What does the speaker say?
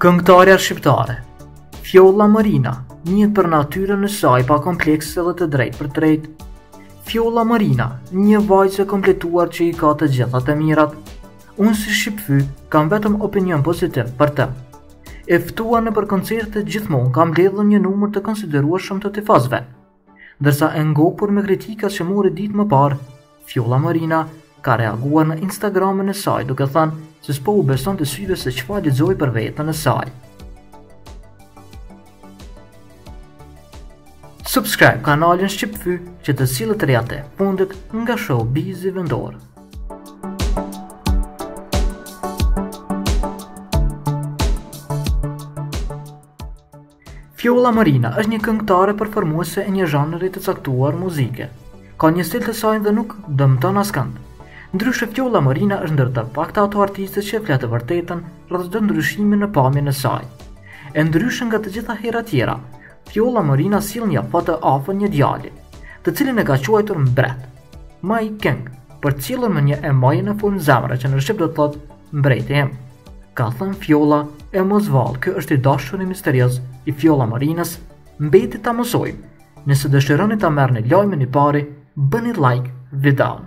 Këngëtarja shqiptare Fjolla Morina njihet për natyrën e saj pa komplekse dhe të drejtpërdrejtë. Fjolla Morina, një vajzë e kompletuar që i ka të gjitha të mirat. Unë si Shqipfy kam vetëm opinion pozitiv për të. E ftuar nëpër koncerte gjithmonë ka mbledhur një numër të konsiderueshëm të tifozëve. Ndërsa e ngopur me kritikat që mori ditë më parë, Fjolla Morina ka reaguar në Instagramin e saj duke thënë se s'po u besonte syve se çfarë lexoi për veten e saj. Subscribe kanalin Shqipfy që t'i përcillni të rejat e fundit nga showbizi vendor. Fjolla Morina është një këngëtare performuese e një zhanri të caktuar muzike. Ka një stil të sajin dhe nuk dëmton askënd. Ndryshe Fjolla Morina është ndër të paktat artiste që flet të vërtetën rreth çdo ndryshimi në pamjen e saj. E ndryshe nga të gjitha herat tjera, Fjolla Morina sjell një foto afër një djali, të cilin e ka quajtur mbret. My king, përcjellur me një emoji në formë zemre që në shqip do të thotë mbreti im. Ka thënë Fjolla. E mos vallë ky është i dashuri misterioz i Fjolla Morinës, mbetet ta mësojmë. Nëse dëshironi ta merrni lajmin i pari, bëni like videon.